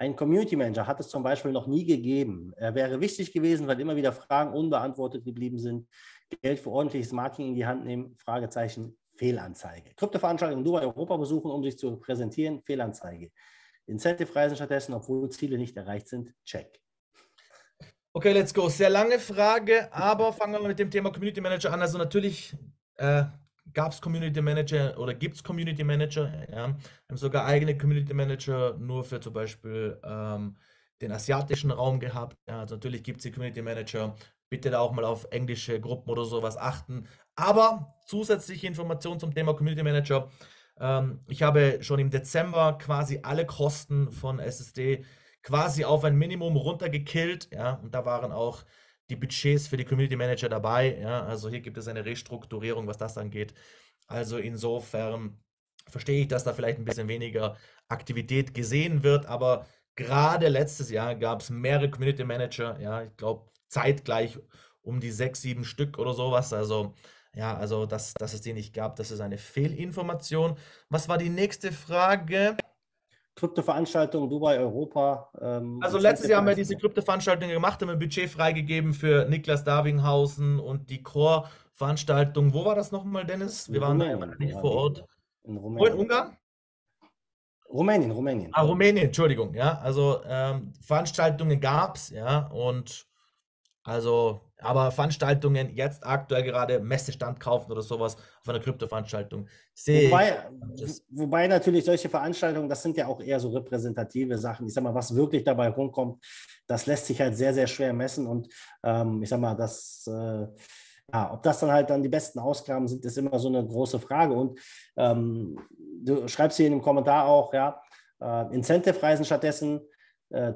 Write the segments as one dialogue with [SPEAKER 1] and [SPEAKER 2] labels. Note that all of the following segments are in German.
[SPEAKER 1] Ein Community Manager hat es zum Beispiel noch nie gegeben. Er wäre wichtig gewesen, weil immer wieder Fragen unbeantwortet geblieben sind. Geld für ordentliches Marketing in die Hand nehmen, Fragezeichen, Fehlanzeige. Kryptoveranstaltungen Dubai Europa besuchen, um sich zu präsentieren, Fehlanzeige. Incentive-Reisen stattdessen, obwohl Ziele nicht erreicht sind, check.
[SPEAKER 2] Okay, let's go. Sehr lange Frage, aber fangen wir mal mit dem Thema Community Manager an. Also natürlich äh, gab es Community Manager oder gibt es Community Manager. Ja. Wir haben sogar eigene Community Manager nur für zum Beispiel ähm, den asiatischen Raum gehabt. Ja, also natürlich gibt es die Community Manager. Bitte da auch mal auf englische Gruppen oder sowas achten. Aber zusätzliche Informationen zum Thema Community Manager. Ähm, ich habe schon im Dezember quasi alle Kosten von SSD quasi auf ein Minimum runtergekillt. Ja, und da waren auch die Budgets für die Community Manager dabei. Ja, also hier gibt es eine Restrukturierung, was das angeht. Also insofern verstehe ich, dass da vielleicht ein bisschen weniger Aktivität gesehen wird, aber gerade letztes Jahr gab es mehrere Community Manager, ja, ich glaube zeitgleich um die sechs, sieben Stück oder sowas. Also ja, also dass, dass es die nicht gab, das ist eine Fehlinformation. Was war die nächste Frage?
[SPEAKER 1] Kryptoveranstaltungen Dubai, Europa.
[SPEAKER 2] Ähm, also letztes Jahr haben wir diese Kryptoveranstaltungen gemacht, haben ein Budget freigegeben für Niklas Darwinghausen und die Core-Veranstaltung. Wo war das nochmal, Dennis? Wir waren da nicht vor Ort. In Rumänien. in Ungarn?
[SPEAKER 1] Rumänien, Rumänien.
[SPEAKER 2] Ah, Rumänien, Entschuldigung, ja. Also ähm, Veranstaltungen gab es, ja, und also aber Veranstaltungen, jetzt aktuell gerade Messestand kaufen oder sowas auf einer Krypto-Veranstaltung.
[SPEAKER 1] Wobei, wobei natürlich solche Veranstaltungen, das sind ja auch eher so repräsentative Sachen. Ich sag mal, was wirklich dabei rumkommt, das lässt sich halt sehr, sehr schwer messen. Und ähm, ich sag mal, das, äh, ja, ob das dann halt dann die besten Ausgaben sind, ist immer so eine große Frage. Und ähm, du schreibst hier in dem Kommentar auch, ja, äh, Incentive-Reisen stattdessen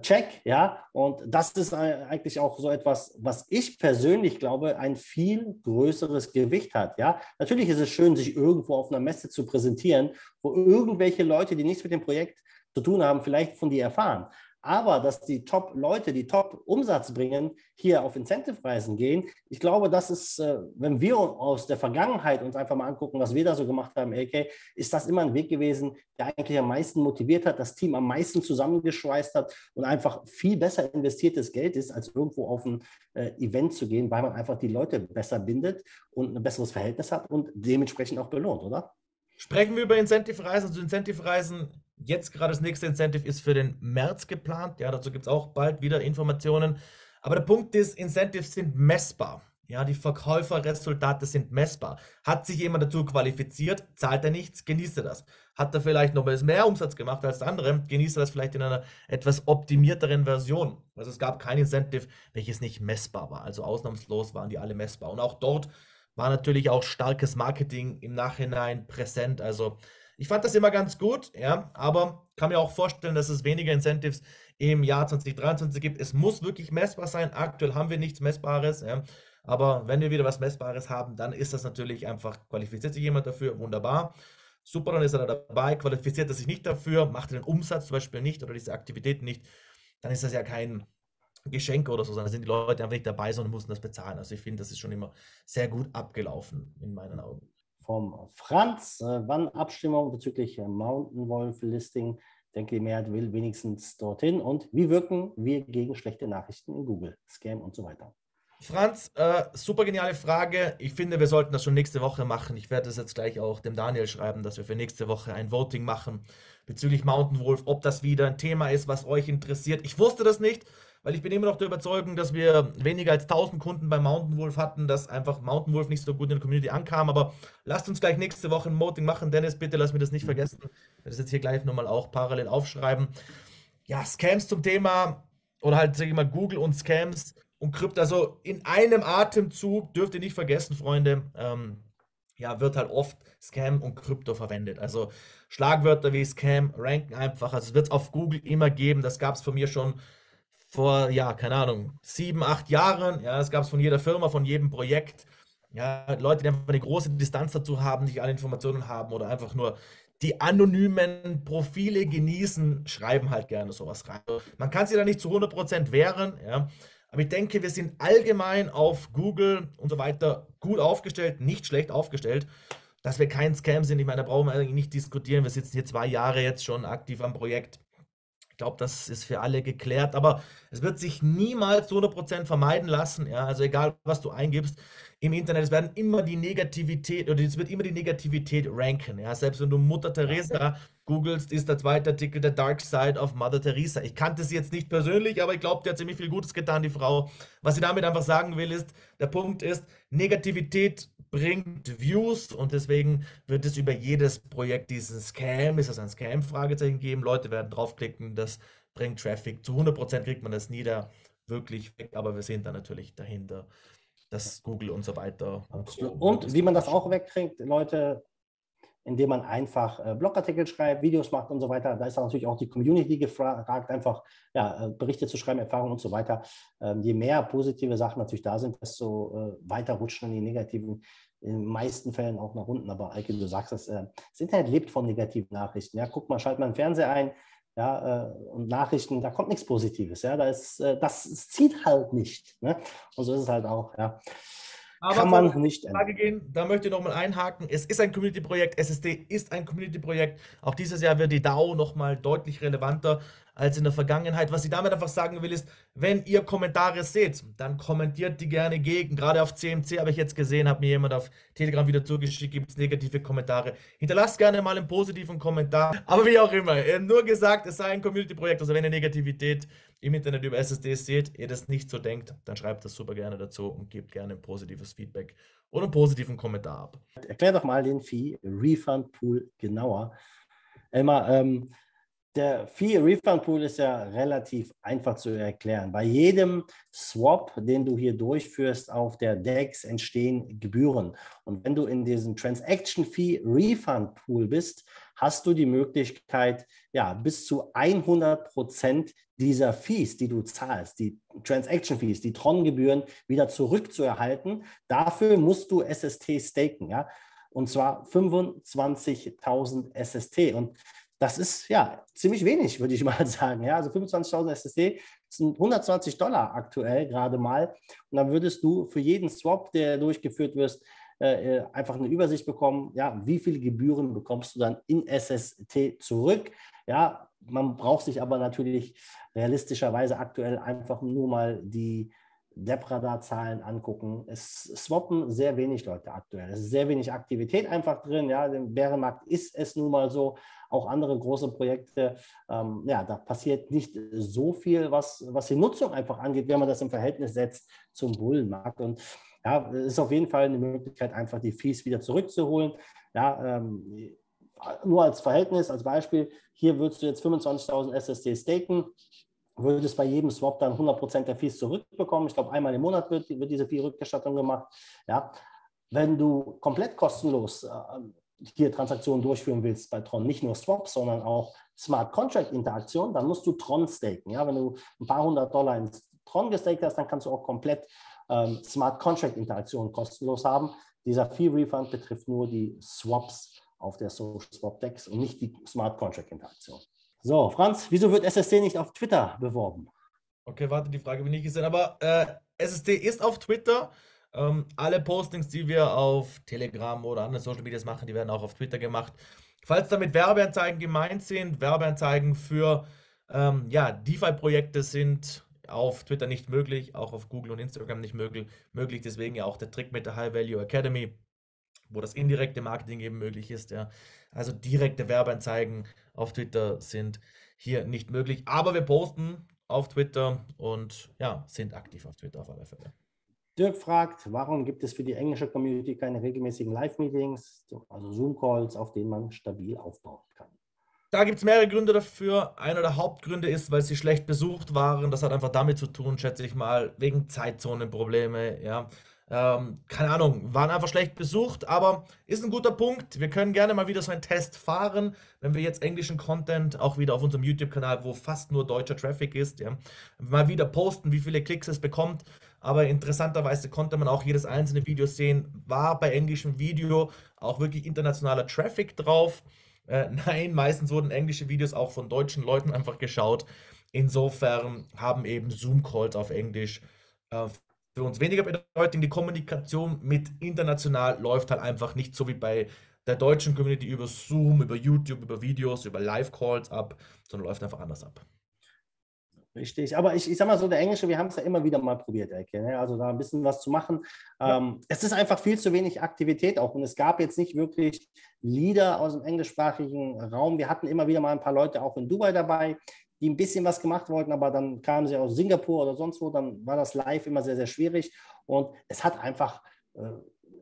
[SPEAKER 1] check, ja. Und das ist eigentlich auch so etwas, was ich persönlich glaube, ein viel größeres Gewicht hat, ja. Natürlich ist es schön, sich irgendwo auf einer Messe zu präsentieren, wo irgendwelche Leute, die nichts mit dem Projekt zu tun haben, vielleicht von dir erfahren. Aber dass die Top-Leute, die Top-Umsatz bringen, hier auf Incentive-Reisen gehen, ich glaube, das ist, äh, wenn wir aus der Vergangenheit uns einfach mal angucken, was wir da so gemacht haben, AK, ist das immer ein Weg gewesen, der eigentlich am meisten motiviert hat, das Team am meisten zusammengeschweißt hat und einfach viel besser investiertes Geld ist, als irgendwo auf ein äh, Event zu gehen, weil man einfach die Leute besser bindet und ein besseres Verhältnis hat und dementsprechend auch belohnt, oder?
[SPEAKER 2] Sprechen wir über Incentive-Reisen. Also Incentive-Reisen Jetzt gerade das nächste Incentive ist für den März geplant. Ja, dazu gibt es auch bald wieder Informationen. Aber der Punkt ist, Incentives sind messbar. Ja, die Verkäuferresultate sind messbar. Hat sich jemand dazu qualifiziert, zahlt er nichts, genießt er das. Hat er vielleicht noch mehr Umsatz gemacht als der andere, genießt er das vielleicht in einer etwas optimierteren Version. Also es gab kein Incentive, welches nicht messbar war. Also ausnahmslos waren die alle messbar. Und auch dort war natürlich auch starkes Marketing im Nachhinein präsent. Also ich fand das immer ganz gut, ja, aber kann mir auch vorstellen, dass es weniger Incentives im Jahr 2023 gibt. Es muss wirklich messbar sein. Aktuell haben wir nichts Messbares, ja. Aber wenn wir wieder was Messbares haben, dann ist das natürlich einfach, qualifiziert sich jemand dafür, wunderbar. Super, dann ist er da dabei, qualifiziert er sich nicht dafür, macht den Umsatz zum Beispiel nicht oder diese Aktivitäten nicht, dann ist das ja kein Geschenk oder so, sondern sind die Leute einfach nicht dabei, sondern müssen das bezahlen. Also ich finde, das ist schon immer sehr gut abgelaufen in meinen Augen
[SPEAKER 1] vom Franz. Äh, wann Abstimmung bezüglich Mountain Wolf Listing? Ich denke, die Mehrheit will wenigstens dorthin. Und wie wirken wir gegen schlechte Nachrichten in Google, Scam und so weiter?
[SPEAKER 2] Franz, äh, super geniale Frage. Ich finde, wir sollten das schon nächste Woche machen. Ich werde das jetzt gleich auch dem Daniel schreiben, dass wir für nächste Woche ein Voting machen bezüglich Mountain Wolf, ob das wieder ein Thema ist, was euch interessiert. Ich wusste das nicht weil ich bin immer noch der Überzeugung, dass wir weniger als 1000 Kunden bei Mountain Wolf hatten, dass einfach Mountain Wolf nicht so gut in der Community ankam. Aber lasst uns gleich nächste Woche ein Voting machen. Dennis, bitte lass mir das nicht vergessen. Ich werde das jetzt hier gleich nochmal auch parallel aufschreiben. Ja, Scams zum Thema oder halt, sag ich mal, Google und Scams und Krypto. Also in einem Atemzug dürft ihr nicht vergessen, Freunde. Ähm, ja, wird halt oft Scam und Krypto verwendet. Also Schlagwörter wie Scam ranken einfach. Also es wird es auf Google immer geben. Das gab es von mir schon vor, ja, keine Ahnung, sieben, acht Jahren. Ja, das gab es von jeder Firma, von jedem Projekt. Ja, Leute, die einfach eine große Distanz dazu haben, nicht alle Informationen haben oder einfach nur die anonymen Profile genießen, schreiben halt gerne sowas rein. Man kann sich da nicht zu 100% wehren, ja. Aber ich denke, wir sind allgemein auf Google und so weiter gut aufgestellt, nicht schlecht aufgestellt. Dass wir kein Scam sind, ich meine, da brauchen wir eigentlich nicht diskutieren. Wir sitzen hier zwei Jahre jetzt schon aktiv am Projekt glaube, das ist für alle geklärt, aber es wird sich niemals zu 100% vermeiden lassen. Ja? Also egal, was du eingibst im Internet, es werden immer die Negativität oder es wird immer die Negativität ranken. Ja? Selbst wenn du Mutter Teresa googelst, ist der zweite Artikel der Dark Side of Mother Teresa. Ich kannte sie jetzt nicht persönlich, aber ich glaube, die hat ziemlich viel Gutes getan, die Frau. Was sie damit einfach sagen will, ist, der Punkt ist, Negativität bringt Views und deswegen wird es über jedes Projekt diesen Scam, ist das ein Scam, Fragezeichen geben. Leute werden draufklicken, das bringt Traffic. Zu 100% kriegt man das nie da wirklich weg, aber wir sind da natürlich dahinter, dass Google und so weiter.
[SPEAKER 1] Und wie man das auch wegkriegt, Leute, indem man einfach äh, Blogartikel schreibt, Videos macht und so weiter. Da ist natürlich auch die Community gefragt, einfach ja, äh, Berichte zu schreiben, Erfahrungen und so weiter. Ähm, je mehr positive Sachen natürlich da sind, desto äh, weiter rutschen die negativen in den meisten Fällen auch nach unten. Aber Eike, du sagst es, äh, das Internet lebt von negativen Nachrichten. Ja, guck mal, schalt mal den Fernseher ein. Ja, äh, und Nachrichten, da kommt nichts Positives. Ja, da ist, das, das zieht halt nicht. Ne? Und so ist es halt auch. Ja.
[SPEAKER 2] Aber kann man nicht Frage gehen, da möchte ich nochmal einhaken. Es ist ein Community-Projekt, SSD ist ein Community-Projekt. Auch dieses Jahr wird die DAO nochmal deutlich relevanter als in der Vergangenheit. Was ich damit einfach sagen will, ist, wenn ihr Kommentare seht, dann kommentiert die gerne gegen. Gerade auf CMC habe ich jetzt gesehen, hat mir jemand auf Telegram wieder zugeschickt, gibt es negative Kommentare. Hinterlasst gerne mal einen positiven Kommentar. Aber wie auch immer, nur gesagt, es sei ein Community-Projekt. Also wenn ihr Negativität im Internet über SSDs seht, ihr das nicht so denkt, dann schreibt das super gerne dazu und gebt gerne ein positives Feedback oder einen positiven Kommentar ab.
[SPEAKER 1] Erklär doch mal den Fee Refund Pool genauer. Elmar, ähm, der Fee Refund Pool ist ja relativ einfach zu erklären. Bei jedem Swap, den du hier durchführst auf der DEX, entstehen Gebühren. Und wenn du in diesem Transaction Fee Refund Pool bist, hast du die Möglichkeit, ja, bis zu 100 Prozent dieser Fees, die du zahlst, die Transaction Fees, die Tron-Gebühren wieder zurückzuerhalten. Dafür musst du SST staken, ja, und zwar 25.000 SST. Und das ist ja ziemlich wenig, würde ich mal sagen. Ja, also 25.000 SSD sind 120 Dollar aktuell gerade mal. Und dann würdest du für jeden Swap, der durchgeführt wird, äh, äh, einfach eine Übersicht bekommen, ja, wie viele Gebühren bekommst du dann in SST zurück. Ja, man braucht sich aber natürlich realistischerweise aktuell einfach nur mal die Depradar-Zahlen angucken. Es swappen sehr wenig Leute aktuell. Es ist sehr wenig Aktivität einfach drin. Ja, im Bärenmarkt ist es nun mal so. Auch andere große Projekte, ähm, ja, da passiert nicht so viel, was, was die Nutzung einfach angeht, wenn man das im Verhältnis setzt zum Bullenmarkt. Und ja, es ist auf jeden Fall eine Möglichkeit, einfach die Fees wieder zurückzuholen. Ja, ähm, nur als Verhältnis, als Beispiel, hier würdest du jetzt 25.000 SSD staken würdest bei jedem Swap dann 100% der Fees zurückbekommen. Ich glaube, einmal im Monat wird, wird diese Fee-Rückerstattung gemacht. Ja. Wenn du komplett kostenlos äh, hier Transaktionen durchführen willst bei Tron, nicht nur Swaps, sondern auch Smart Contract Interaktion, dann musst du Tron staken. Ja. Wenn du ein paar hundert Dollar in Tron gestaked hast, dann kannst du auch komplett ähm, Smart Contract Interaktion kostenlos haben. Dieser Fee-Refund betrifft nur die Swaps auf der Social Swap Dex und nicht die Smart Contract Interaktion. So, Franz, wieso wird SSD nicht auf Twitter beworben?
[SPEAKER 2] Okay, warte, die Frage bin ich gesehen. Aber äh, SSD ist auf Twitter. Ähm, alle Postings, die wir auf Telegram oder anderen Social Medias machen, die werden auch auf Twitter gemacht. Falls damit Werbeanzeigen gemeint sind, Werbeanzeigen für ähm, ja, DeFi-Projekte sind auf Twitter nicht möglich, auch auf Google und Instagram nicht möglich. Deswegen ja auch der Trick mit der High Value Academy, wo das indirekte Marketing eben möglich ist. Ja. Also direkte Werbeanzeigen auf Twitter sind hier nicht möglich. Aber wir posten auf Twitter und ja, sind aktiv auf Twitter auf alle Fälle.
[SPEAKER 1] Dirk fragt, warum gibt es für die englische Community keine regelmäßigen Live-Meetings, also Zoom-Calls, auf denen man stabil aufbauen kann?
[SPEAKER 2] Da gibt es mehrere Gründe dafür. Einer der Hauptgründe ist, weil sie schlecht besucht waren. Das hat einfach damit zu tun, schätze ich mal, wegen Zeitzonenprobleme. Ja. Ähm, keine Ahnung, waren einfach schlecht besucht, aber ist ein guter Punkt. Wir können gerne mal wieder so einen Test fahren, wenn wir jetzt englischen Content auch wieder auf unserem YouTube-Kanal, wo fast nur deutscher Traffic ist, ja, mal wieder posten, wie viele Klicks es bekommt. Aber interessanterweise konnte man auch jedes einzelne Video sehen, war bei englischem Video auch wirklich internationaler Traffic drauf. Äh, nein, meistens wurden englische Videos auch von deutschen Leuten einfach geschaut. Insofern haben eben Zoom-Calls auf Englisch äh, für uns weniger bedeutend. Die Kommunikation mit international läuft halt einfach nicht so wie bei der deutschen Community über Zoom, über YouTube, über Videos, über Live-Calls ab, sondern läuft einfach anders ab.
[SPEAKER 1] Richtig, aber ich, ich sag mal so, der Englische, wir haben es ja immer wieder mal probiert, Ecke, ne? also da ein bisschen was zu machen. Ja. Ähm, es ist einfach viel zu wenig Aktivität auch und es gab jetzt nicht wirklich Lieder aus dem englischsprachigen Raum. Wir hatten immer wieder mal ein paar Leute auch in Dubai dabei, die ein bisschen was gemacht wollten, aber dann kamen sie aus Singapur oder sonst wo, dann war das live immer sehr, sehr schwierig und es hat einfach äh,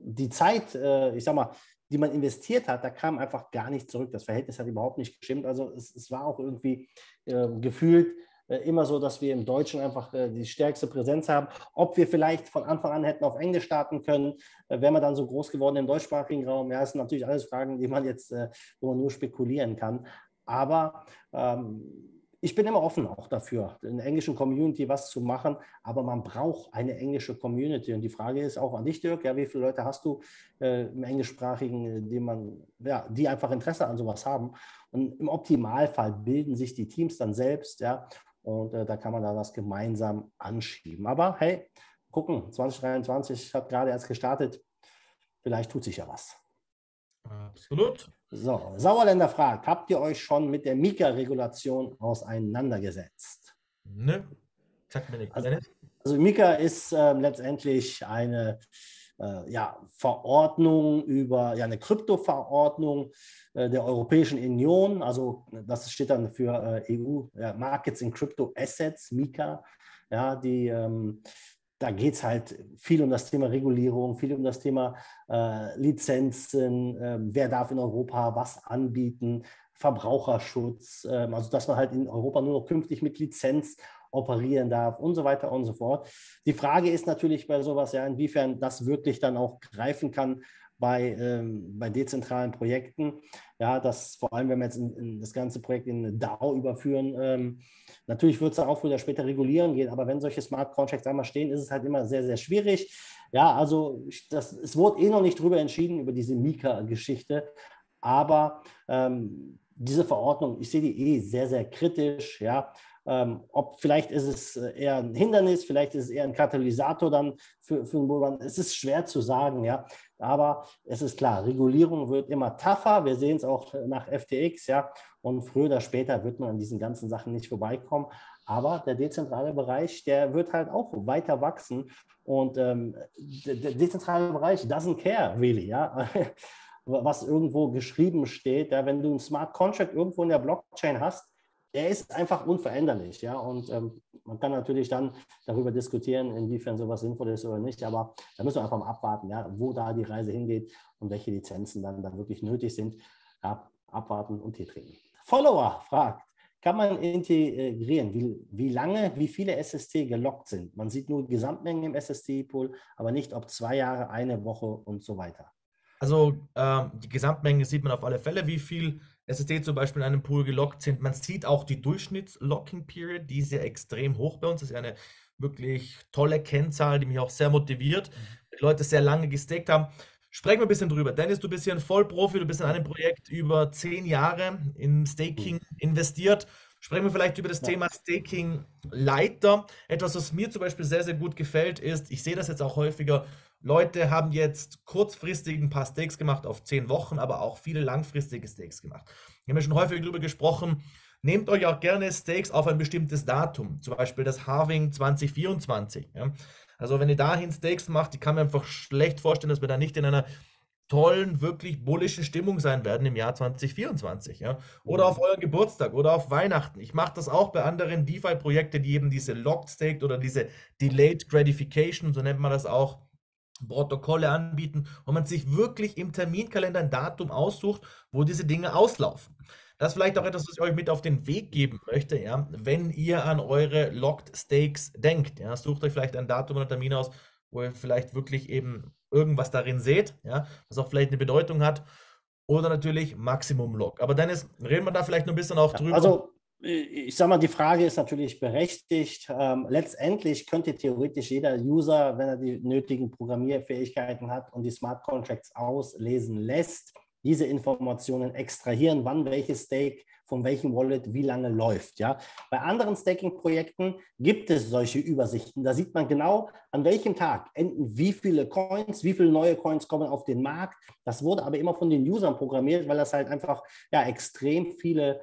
[SPEAKER 1] die Zeit, äh, ich sag mal, die man investiert hat, da kam einfach gar nicht zurück. Das Verhältnis hat überhaupt nicht gestimmt. Also es, es war auch irgendwie äh, gefühlt immer so, dass wir im Deutschen einfach äh, die stärkste Präsenz haben. Ob wir vielleicht von Anfang an hätten auf Englisch starten können, äh, wären wir dann so groß geworden im deutschsprachigen Raum. Ja, das sind natürlich alles Fragen, die man jetzt, äh, wo man nur spekulieren kann. Aber ähm, ich bin immer offen auch dafür, in der englischen Community was zu machen, aber man braucht eine englische Community. Und die Frage ist auch an dich, Dirk, ja, wie viele Leute hast du äh, im englischsprachigen, äh, die man, ja, die einfach Interesse an sowas haben? Und im Optimalfall bilden sich die Teams dann selbst, ja, und äh, da kann man da was gemeinsam anschieben. Aber hey, gucken, 2023 hat gerade erst gestartet, vielleicht tut sich ja was.
[SPEAKER 2] Absolut.
[SPEAKER 1] So, Sauerländer fragt, habt ihr euch schon mit der Mika-Regulation auseinandergesetzt?
[SPEAKER 2] Nö, sagt mir nichts.
[SPEAKER 1] Also, also Mika ist äh, letztendlich eine äh, ja, Verordnung über, ja, eine Krypto-Verordnung äh, der Europäischen Union, also das steht dann für äh, EU ja, Markets in Crypto Assets, Mika, ja, die ähm, da geht es halt viel um das Thema Regulierung, viel um das Thema äh, Lizenzen, äh, wer darf in Europa was anbieten, Verbraucherschutz, äh, also dass man halt in Europa nur noch künftig mit Lizenz operieren darf und so weiter und so fort. Die Frage ist natürlich bei sowas ja, inwiefern das wirklich dann auch greifen kann bei, ähm, bei dezentralen Projekten. Ja, das vor allem, wenn wir jetzt in, in das ganze Projekt in DAO überführen, ähm, natürlich wird es dann auch früher später regulieren gehen, aber wenn solche Smart Contracts einmal stehen, ist es halt immer sehr, sehr schwierig. Ja, also das, es wurde eh noch nicht drüber entschieden, über diese Mika-Geschichte, aber ähm, diese Verordnung, ich sehe die eh sehr, sehr kritisch, ja. Ähm, ob vielleicht ist es äh, eher ein Hindernis, vielleicht ist es eher ein Katalysator dann für, für einen Bullrun. Es ist schwer zu sagen, ja. Aber es ist klar, Regulierung wird immer tougher. Wir sehen es auch nach FTX, ja. Und früher oder später wird man an diesen ganzen Sachen nicht vorbeikommen. Aber der dezentrale Bereich, der wird halt auch weiter wachsen. Und ähm, der, der dezentrale Bereich doesn't care, really, ja. Was irgendwo geschrieben steht. Ja, wenn du einen Smart Contract irgendwo in der Blockchain hast, er ist einfach unveränderlich, ja. Und ähm, man kann natürlich dann darüber diskutieren, inwiefern sowas sinnvoll ist oder nicht. Aber da müssen wir einfach mal abwarten, ja, wo da die Reise hingeht und welche Lizenzen dann, dann wirklich nötig sind. Ja, abwarten und Tee trinken. Follower fragt, kann man integrieren, wie, wie lange, wie viele SST gelockt sind? Man sieht nur Gesamtmengen im SST-Pool, aber nicht, ob zwei Jahre, eine Woche und so weiter.
[SPEAKER 2] Also ähm, die Gesamtmenge sieht man auf alle Fälle, wie viel SSD zum Beispiel in einem Pool gelockt sind. Man sieht auch die Durchschnitts-Locking-Period, die ist ja extrem hoch bei uns. Das ist ja eine wirklich tolle Kennzahl, die mich auch sehr motiviert, mhm. die Leute sehr lange gestaked haben. Sprechen wir ein bisschen drüber. Dennis, du bist hier ein Vollprofi, du bist in einem Projekt über zehn Jahre in Staking mhm. investiert. Sprechen wir vielleicht über das ja. Thema Staking Leiter. Etwas, was mir zum Beispiel sehr, sehr gut gefällt, ist, ich sehe das jetzt auch häufiger, Leute haben jetzt kurzfristig ein paar Stakes gemacht auf zehn Wochen, aber auch viele langfristige Stakes gemacht. Wir haben ja schon häufig darüber gesprochen. Nehmt euch auch gerne Stakes auf ein bestimmtes Datum, zum Beispiel das Halving 2024. Ja. Also wenn ihr dahin Stakes macht, ich kann mir einfach schlecht vorstellen, dass wir da nicht in einer tollen, wirklich bullischen Stimmung sein werden im Jahr 2024. Ja? Oder auf euren Geburtstag oder auf Weihnachten. Ich mache das auch bei anderen DeFi-Projekten, die eben diese Locked Staked oder diese Delayed Gratification, so nennt man das auch, Protokolle anbieten und man sich wirklich im Terminkalender ein Datum aussucht, wo diese Dinge auslaufen. Das ist vielleicht auch etwas, was ich euch mit auf den Weg geben möchte, ja, wenn ihr an eure Locked Stakes denkt. Ja, sucht euch vielleicht ein Datum oder Termin aus, wo ihr vielleicht wirklich eben irgendwas darin seht, ja, was auch vielleicht eine Bedeutung hat. Oder natürlich Maximum Lock. Aber Dennis, reden wir da vielleicht noch ein bisschen auch drüber.
[SPEAKER 1] Also ich sage mal, die Frage ist natürlich berechtigt. Ähm, letztendlich könnte theoretisch jeder User, wenn er die nötigen Programmierfähigkeiten hat und die Smart Contracts auslesen lässt, diese Informationen extrahieren, wann welches Stake von welchem Wallet wie lange läuft. Ja? Bei anderen Staking-Projekten gibt es solche Übersichten. Da sieht man genau, an welchem Tag enden wie viele Coins, wie viele neue Coins kommen auf den Markt. Das wurde aber immer von den Usern programmiert, weil das halt einfach ja, extrem viele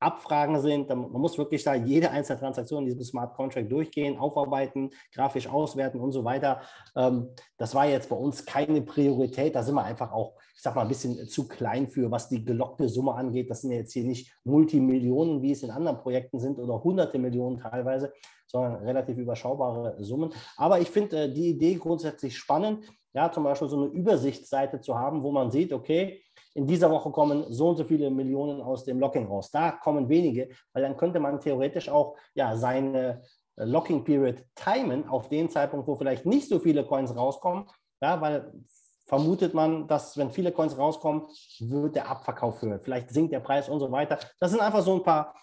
[SPEAKER 1] Abfragen sind. Man muss wirklich da jede einzelne Transaktion in diesem Smart Contract durchgehen, aufarbeiten, grafisch auswerten und so weiter. Ähm, das war jetzt bei uns keine Priorität. Da sind wir einfach auch, ich sag mal, ein bisschen zu klein für, was die gelockte Summe angeht. Das sind jetzt hier nicht Multimillionen, wie es in anderen Projekten sind oder hunderte Millionen teilweise, sondern relativ überschaubare Summen. Aber ich finde äh, die Idee grundsätzlich spannend, ja, zum Beispiel so eine Übersichtsseite zu haben, wo man sieht, okay, in dieser Woche kommen so und so viele Millionen aus dem Locking raus. Da kommen wenige, weil dann könnte man theoretisch auch ja, seine äh, Locking Period timen auf den Zeitpunkt, wo vielleicht nicht so viele Coins rauskommen, ja, weil vermutet man, dass wenn viele Coins rauskommen, wird der Abverkauf höher. Vielleicht sinkt der Preis und so weiter. Das sind einfach so ein paar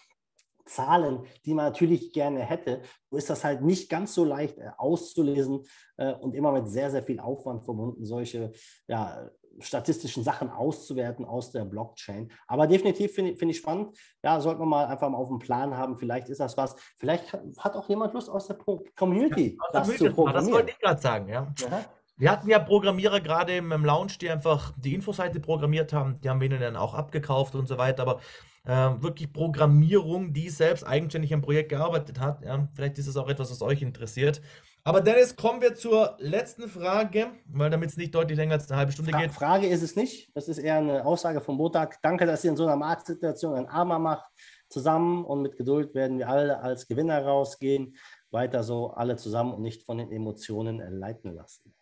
[SPEAKER 1] Zahlen, die man natürlich gerne hätte, so ist das halt nicht ganz so leicht äh, auszulesen äh, und immer mit sehr, sehr viel Aufwand verbunden, solche ja, statistischen Sachen auszuwerten aus der Blockchain. Aber definitiv finde find ich spannend. Ja, sollte man mal einfach mal auf dem Plan haben. Vielleicht ist das was. Vielleicht hat auch jemand Lust aus der Community
[SPEAKER 2] ja, das, das zu programmieren. Das wollte ich gerade sagen, ja. ja. Wir hatten ja Programmierer gerade im, im Lounge, die einfach die Infoseite programmiert haben. Die haben wir ihnen dann auch abgekauft und so weiter. Aber äh, wirklich Programmierung, die selbst eigenständig am Projekt gearbeitet hat. Ja, vielleicht ist es auch etwas, was euch interessiert. Aber Dennis, kommen wir zur letzten Frage, weil damit es nicht deutlich länger als eine halbe Stunde
[SPEAKER 1] Fra
[SPEAKER 2] geht.
[SPEAKER 1] Frage ist es nicht. Das ist eher eine Aussage vom Montag. Danke, dass ihr in so einer Marktsituation ein Armer macht. Zusammen und mit Geduld werden wir alle als Gewinner rausgehen. Weiter so, alle zusammen und nicht von den Emotionen leiten lassen.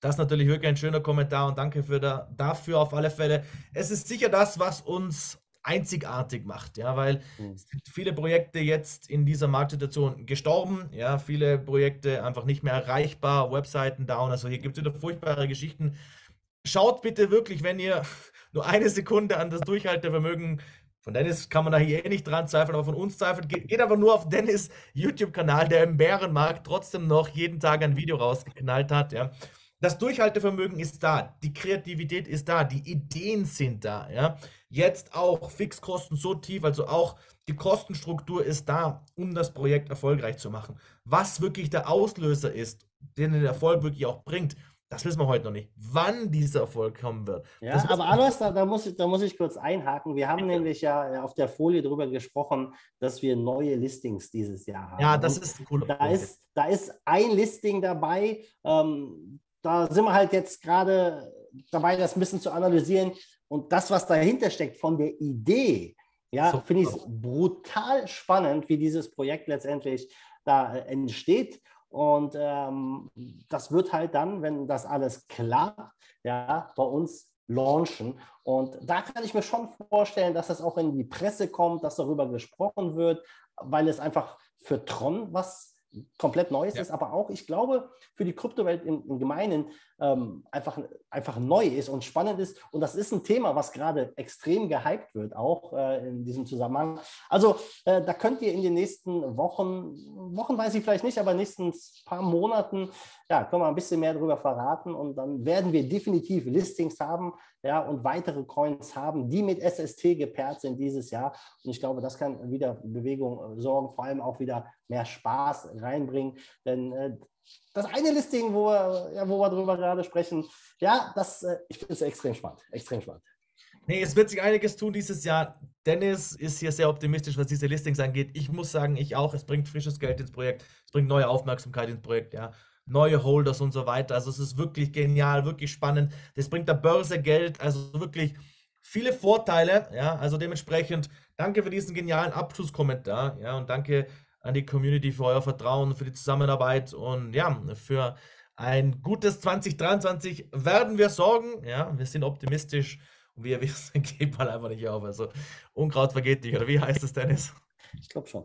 [SPEAKER 2] Das ist natürlich wirklich ein schöner Kommentar und danke für da, dafür auf alle Fälle. Es ist sicher das, was uns einzigartig macht, ja, weil mhm. es sind viele Projekte jetzt in dieser Marktsituation gestorben, ja, viele Projekte einfach nicht mehr erreichbar, Webseiten down, also hier gibt es wieder furchtbare Geschichten. Schaut bitte wirklich, wenn ihr nur eine Sekunde an das Durchhaltevermögen von Dennis kann man da hier eh nicht dran zweifeln, aber von uns zweifeln. Geht, geht aber nur auf Dennis YouTube-Kanal, der im Bärenmarkt trotzdem noch jeden Tag ein Video rausgeknallt hat. Ja. Das Durchhaltevermögen ist da, die Kreativität ist da, die Ideen sind da. Ja. Jetzt auch Fixkosten so tief, also auch die Kostenstruktur ist da, um das Projekt erfolgreich zu machen. Was wirklich der Auslöser ist, den den Erfolg wirklich auch bringt, das wissen wir heute noch nicht. Wann dieser Erfolg kommen wird.
[SPEAKER 1] Ja, aber Alois, da, da, muss ich, da muss ich kurz einhaken. Wir haben Bitte. nämlich ja auf der Folie darüber gesprochen, dass wir neue Listings dieses Jahr haben.
[SPEAKER 2] Ja, das ist cool.
[SPEAKER 1] Da ist, da ist ein Listing dabei, ähm, da sind wir halt jetzt gerade dabei, das ein bisschen zu analysieren. Und das, was dahinter steckt von der Idee, ja, so, finde ich es brutal spannend, wie dieses Projekt letztendlich da äh, entsteht. Und ähm, das wird halt dann, wenn das alles klappt, ja, bei uns launchen. Und da kann ich mir schon vorstellen, dass das auch in die Presse kommt, dass darüber gesprochen wird, weil es einfach für Tron was komplett Neues ja. ist, aber auch, ich glaube, für die Kryptowelt im, im Gemeinen ähm, einfach, einfach neu ist und spannend ist. Und das ist ein Thema, was gerade extrem gehypt wird, auch äh, in diesem Zusammenhang. Also äh, da könnt ihr in den nächsten Wochen, Wochen weiß ich vielleicht nicht, aber nächsten paar Monaten, ja, können wir ein bisschen mehr darüber verraten und dann werden wir definitiv Listings haben, ja, und weitere Coins haben, die mit SST gepaart sind dieses Jahr. Und ich glaube, das kann wieder Bewegung sorgen, vor allem auch wieder mehr Spaß reinbringen. Denn äh, das eine Listing, wo wir, ja, wo wir darüber gerade sprechen, ja, das, äh, ich finde es extrem spannend, extrem spannend.
[SPEAKER 2] Nee, es wird sich einiges tun dieses Jahr. Dennis ist hier sehr optimistisch, was diese Listings angeht. Ich muss sagen, ich auch. Es bringt frisches Geld ins Projekt. Es bringt neue Aufmerksamkeit ins Projekt, ja. Neue Holders und so weiter. Also es ist wirklich genial, wirklich spannend. Das bringt der Börse Geld. Also wirklich viele Vorteile, ja. Also dementsprechend danke für diesen genialen Abschlusskommentar, ja. Und danke an die Community für euer Vertrauen, für die Zusammenarbeit und ja, für ein gutes 2023 werden wir sorgen. Ja, wir sind optimistisch und wie ihr wisst, geht mal einfach nicht auf. Also Unkraut vergeht nicht, oder wie heißt es, Dennis?
[SPEAKER 1] Ich glaube schon.